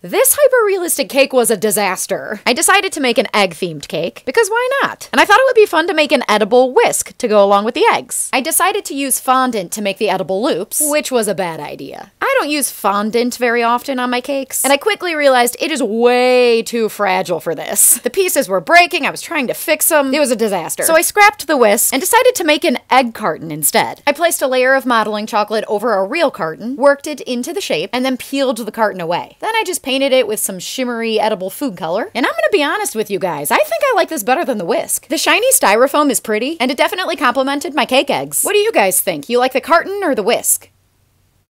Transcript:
This hyper-realistic cake was a disaster. I decided to make an egg-themed cake, because why not? And I thought it would be fun to make an edible whisk to go along with the eggs. I decided to use fondant to make the edible loops, which was a bad idea. I don't use fondant very often on my cakes, and I quickly realized it is way too fragile for this. The pieces were breaking, I was trying to fix them, it was a disaster. So I scrapped the whisk and decided to make an egg carton instead. I placed a layer of modeling chocolate over a real carton, worked it into the shape, and then peeled the carton away. Then I just painted it with some shimmery edible food color. And I'm gonna be honest with you guys, I think I like this better than the whisk. The shiny styrofoam is pretty, and it definitely complemented my cake eggs. What do you guys think? You like the carton or the whisk?